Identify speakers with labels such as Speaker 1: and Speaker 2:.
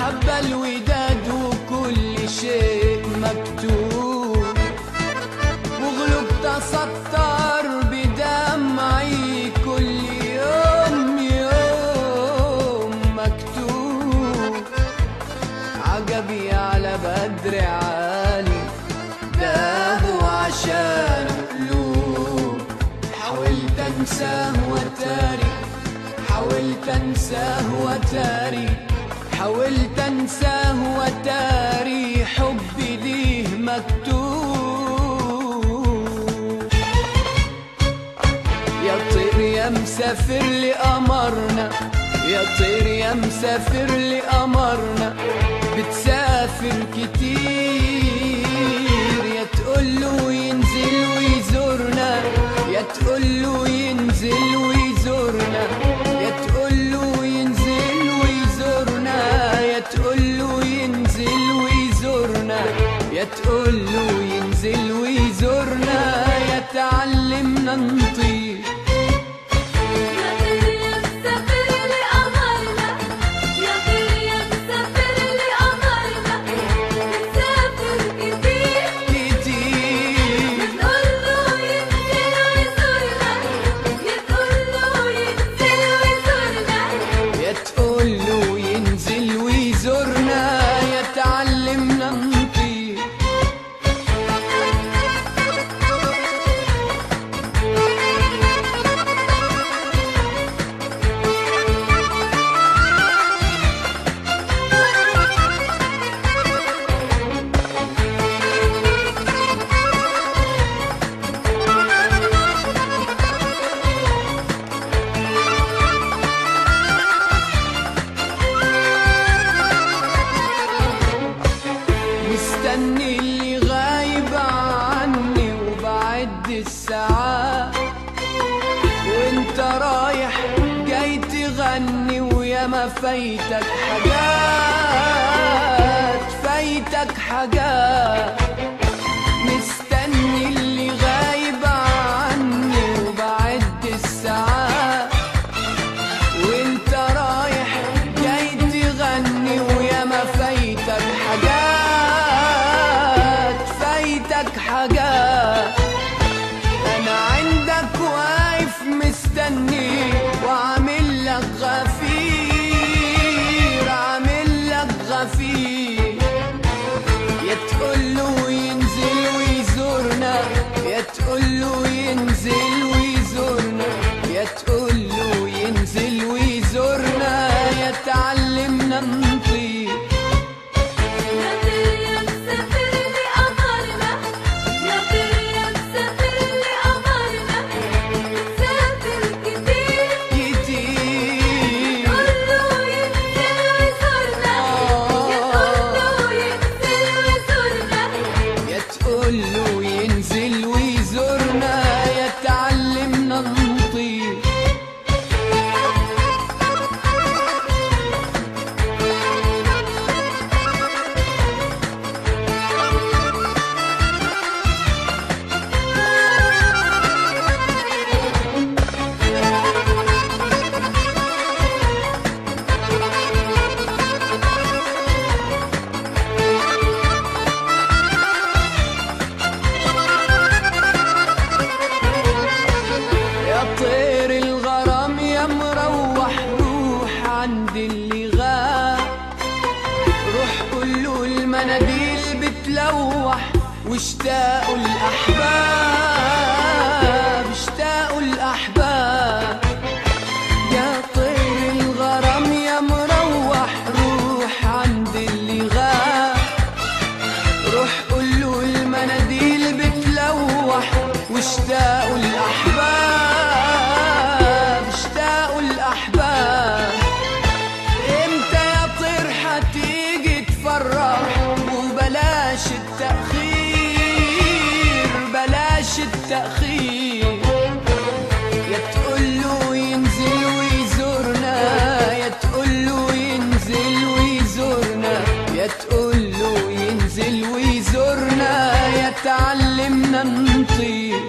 Speaker 1: حب الوداد وكل شيء مكتوب. وغلوب تسطر بدمعي كل يوم يوم مكتوب. عجبي على بدر عالي ده عشان قلوب. حاولت أنساه وتاري حاولت أنساه وتاري. حاولت أنساه وتاري حبي ليه مكتوب. يا طير يا مسافر لقمرنا يا طير يا مسافر لقمرنا بتسافر كتير. عني اللي غايب عني وبعد الساعات وانت رايح جاي تغني ويا ما فايتك حاجات فايتك حاجات. I feel واشتاقوا الأحلام ويزورنا يتعلمنا نطير